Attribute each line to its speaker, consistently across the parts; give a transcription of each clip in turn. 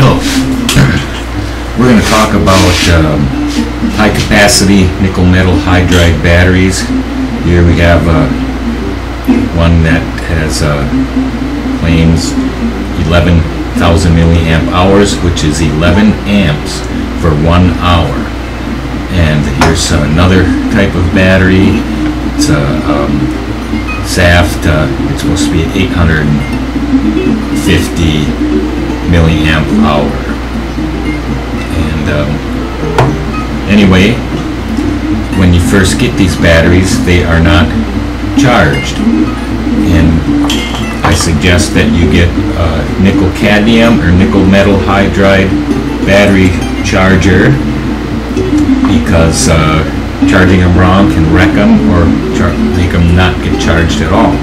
Speaker 1: We're going to talk about um, high-capacity nickel metal hydride batteries. Here we have uh, one that has uh, claims 11,000 milliamp hours, which is 11 amps for one hour. And here's another type of battery. It's a um, Saft. Uh, it's supposed to be 850 milliamp hour. And um, anyway, when you first get these batteries, they are not charged. And I suggest that you get a nickel cadmium or nickel metal hydride battery charger because uh, charging them wrong can wreck them or make them not get charged at all.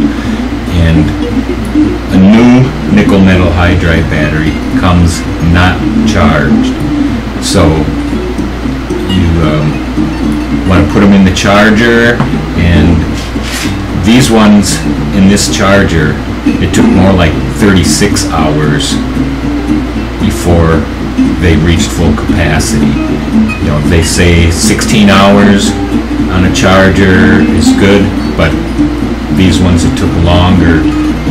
Speaker 1: And a new nickel metal hydride battery comes not charged. So you um, want to put them in the charger and these ones in this charger it took more like 36 hours before they reached full capacity. You know, they say 16 hours on a charger is good, but these ones it took longer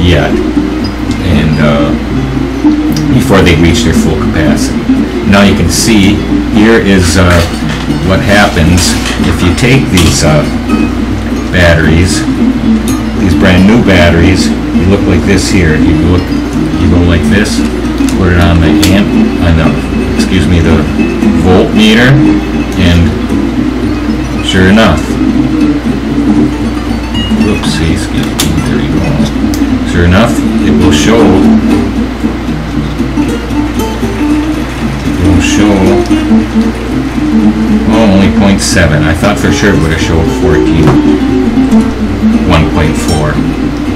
Speaker 1: yet, and uh, before they reach their full capacity. Now you can see here is uh, what happens if you take these uh, batteries, these brand new batteries, you look like this here. You look, you go like this, put it on the amp, uh, I know, excuse me, the voltmeter, and sure enough, whoopsie, excuse me, there you go. Sure enough, it will show, it will show, oh, only 0.7. I thought for sure it would have showed 14, 1.4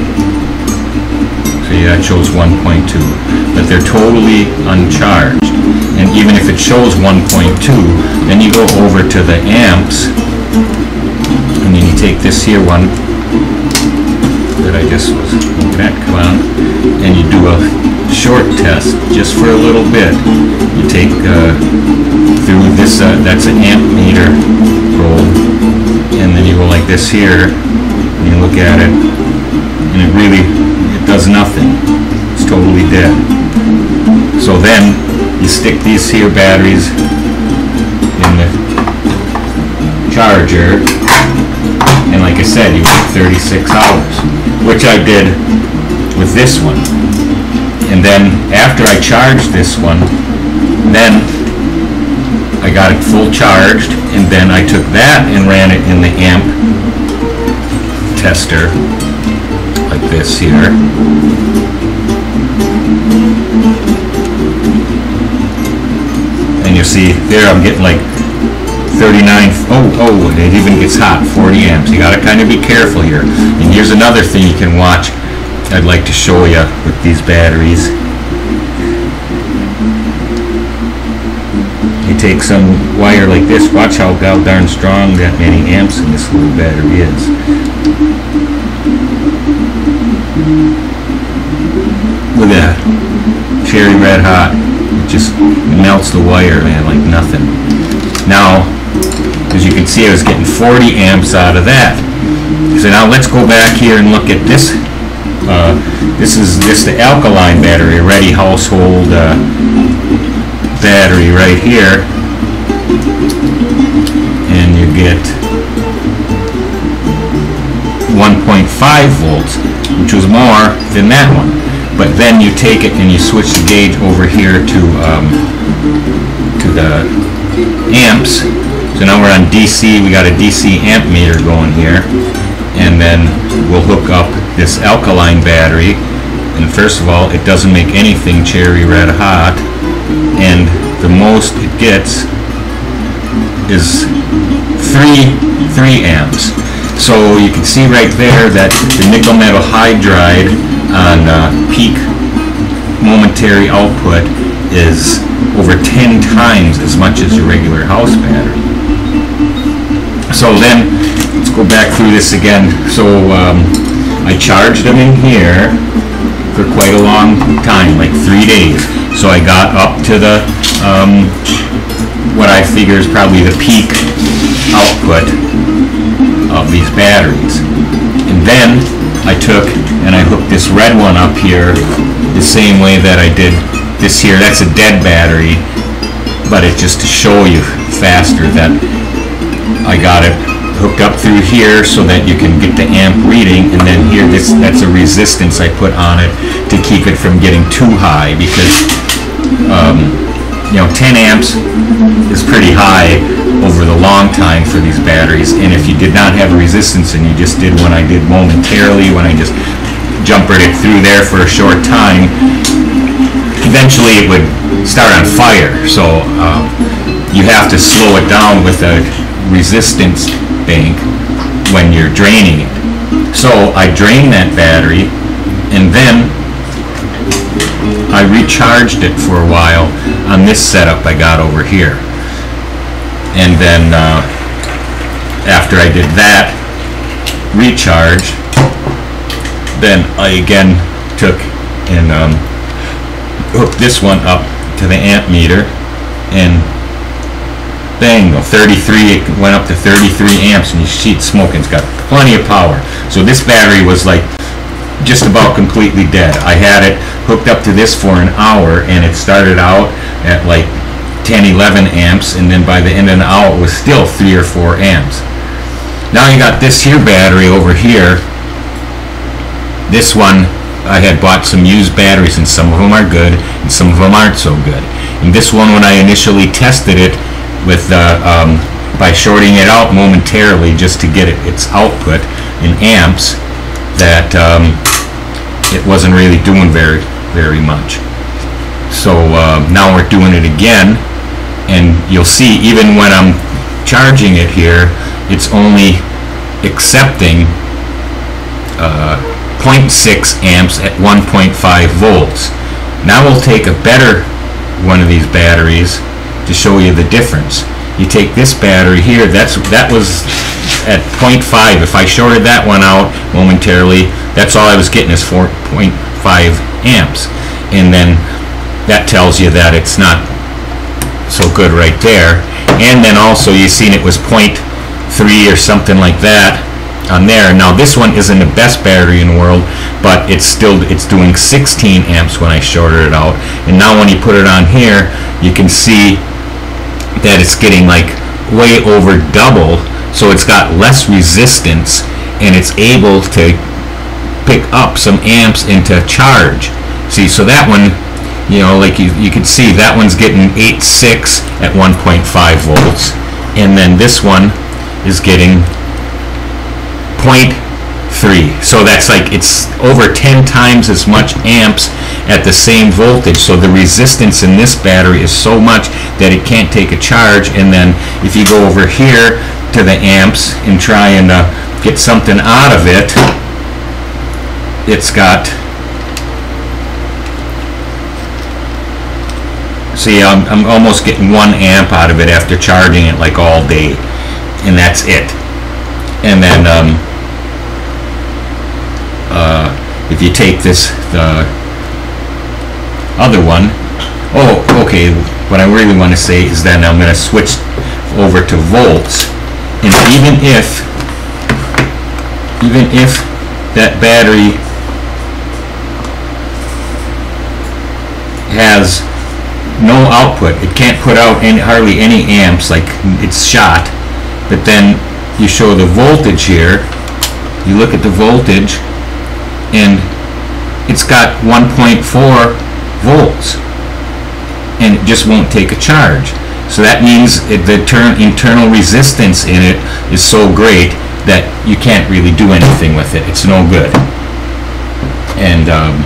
Speaker 1: that shows 1.2 but they're totally uncharged. And even if it shows 1.2 then you go over to the amps and then you take this here one that I just was looking at come on and you do a short test just for a little bit. You take uh, through this uh, that's an amp meter probe and then you go like this here and you look at it and it really does nothing. It's totally dead. So then you stick these here batteries in the charger and like I said you get 36 hours which I did with this one and then after I charged this one then I got it full charged and then I took that and ran it in the amp tester like this here. And you see there I'm getting like 39, oh, oh, it even gets hot, 40 amps. You gotta kind of be careful here. And here's another thing you can watch I'd like to show you with these batteries. You take some wire like this, watch how god darn strong that many amps in this little battery is. Look at that. Cherry red hot. It just melts the wire, man, like nothing. Now, as you can see, I was getting 40 amps out of that. So now let's go back here and look at this. Uh, this is just the alkaline battery, ready household uh, battery right here. And you get 1.5 volts, which was more than that one. But then you take it and you switch the gauge over here to um, to the amps. So now we're on DC. We got a DC amp meter going here, and then we'll hook up this alkaline battery. And first of all, it doesn't make anything cherry red hot, and the most it gets is three three amps. So you can see right there that the nickel metal hydride on uh, peak momentary output is over 10 times as much as your regular house battery. So then, let's go back through this again. So um, I charged them in here for quite a long time, like three days. So I got up to the, um, what I figure is probably the peak output of these batteries. And then I took and I hooked this red one up here the same way that I did this here. That's a dead battery, but it's just to show you faster that I got it hooked up through here so that you can get the amp reading and then here this that's a resistance I put on it to keep it from getting too high because um, you know 10 amps is pretty high over the long time for these batteries and if you did not have a resistance and you just did what I did momentarily when I just jumpered it through there for a short time eventually it would start on fire so uh, you have to slow it down with a resistance bank when you're draining it. So I drain that battery and then I recharged it for a while on this setup I got over here. And then uh, after I did that recharge, then I again took and um, hooked this one up to the amp meter and bang, 33, it went up to 33 amps and you see it smoking. It's got plenty of power. So this battery was like just about completely dead. I had it hooked up to this for an hour and it started out at like 10, 11 amps and then by the end of the hour it was still 3 or 4 amps. Now you got this here battery over here. This one I had bought some used batteries and some of them are good and some of them aren't so good. And this one when I initially tested it with the um, by shorting it out momentarily just to get it, its output in amps that um, it wasn't really doing very very much so uh, now we're doing it again and you'll see even when I'm charging it here it's only accepting uh, 0.6 amps at 1.5 volts now we'll take a better one of these batteries to show you the difference. You take this battery here, that's that was at 0.5. If I shorted that one out momentarily, that's all I was getting is 4.5 amps. And then that tells you that it's not so good right there. And then also you seen it was 0.3 or something like that on there. Now this one isn't the best battery in the world, but it's still it's doing 16 amps when I shorted it out. And now when you put it on here, you can see that it's getting like way over double so it's got less resistance and it's able to pick up some amps into charge. See so that one you know like you, you can see that one's getting 8.6 at 1.5 volts and then this one is getting 0.3 so that's like it's over 10 times as much amps at the same voltage. So the resistance in this battery is so much that it can't take a charge. And then if you go over here to the amps and try and uh, get something out of it, it's got See, I'm, I'm almost getting one amp out of it after charging it like all day, and that's it. And then um, uh, if you take this, the other one. Oh, okay, what I really want to say is that I'm going to switch over to volts. And even if, even if that battery has no output, it can't put out any, hardly any amps, like it's shot, but then you show the voltage here, you look at the voltage, and it's got 1.4 volts and it just won't take a charge. So that means it, the internal resistance in it is so great that you can't really do anything with it. It's no good. And um,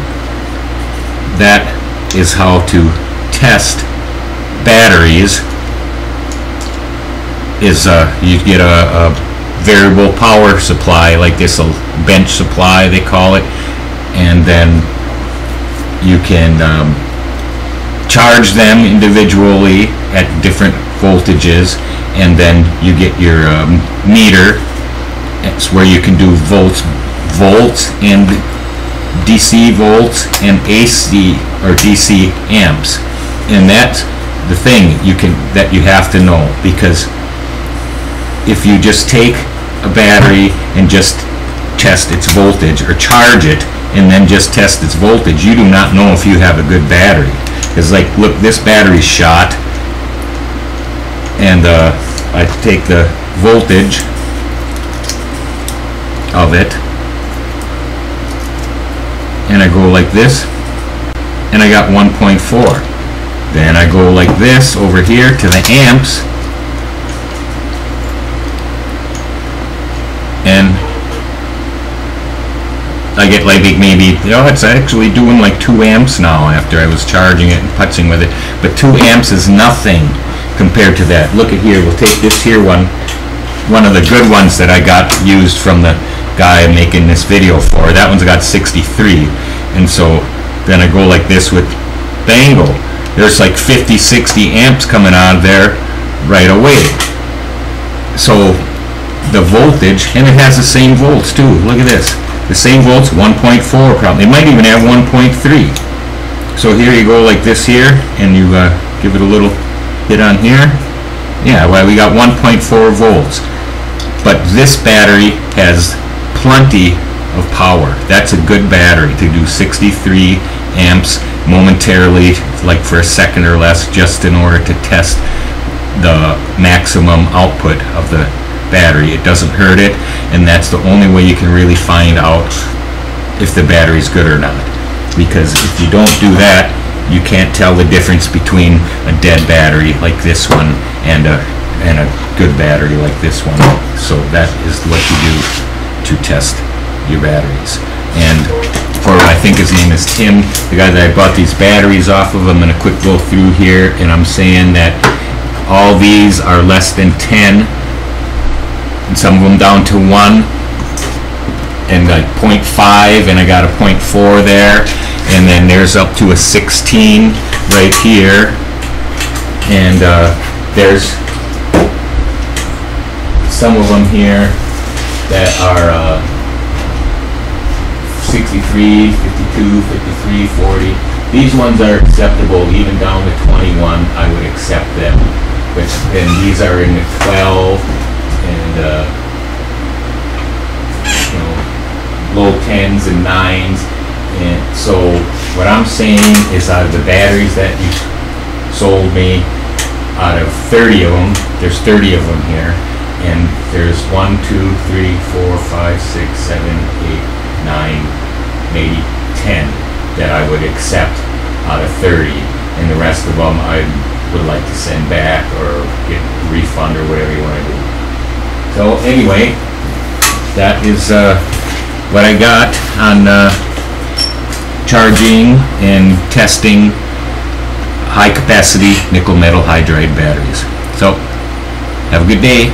Speaker 1: that is how to test batteries is uh, you get a, a variable power supply like this a bench supply they call it. And then you can um, charge them individually at different voltages. And then you get your um, meter. It's where you can do volts volts and DC volts and AC or DC amps. And that's the thing you can that you have to know because if you just take a battery and just test its voltage or charge it and then just test its voltage, you do not know if you have a good battery. It's like, look, this battery's shot and uh, I take the voltage of it and I go like this and I got 1.4 then I go like this over here to the amps and I get like maybe, you know, it's actually doing like 2 amps now after I was charging it and putzing with it. But 2 amps is nothing compared to that. Look at here, we'll take this here one, one of the good ones that I got used from the guy making this video for. That one's got 63. And so then I go like this with Bangle. There's like 50, 60 amps coming out of there right away. So the voltage, and it has the same volts too. Look at this. The same volts, 1.4 probably. It might even have 1.3. So here you go like this here, and you uh, give it a little hit on here. Yeah, well, we got 1.4 volts. But this battery has plenty of power. That's a good battery to do 63 amps momentarily, like for a second or less, just in order to test the maximum output of the battery. It doesn't hurt it, and that's the only way you can really find out if the battery's good or not. Because if you don't do that, you can't tell the difference between a dead battery like this one and a and a good battery like this one. So that is what you do to test your batteries. And for, I think his name is Tim, the guy that I bought these batteries off of, I'm gonna quick go through here, and I'm saying that all these are less than 10, and some of them down to 1, and like 0.5, and I got a 0.4 there, and then there's up to a 16 right here, and uh, there's some of them here that are uh, 63, 52, 53, 40. These ones are acceptable, even down to 21, I would accept them. But, and these are in the 12 and, uh, you know, low 10s and 9s. And so what I'm saying is out of the batteries that you sold me, out of 30 of them, there's 30 of them here, and there's one, two, three, four, five, six, seven, eight, nine, maybe 10 that I would accept out of 30, and the rest of them I would like to send back or get refund or whatever you want to do. So anyway, that is uh, what I got on uh, charging and testing high capacity nickel metal hydride batteries. So have a good day.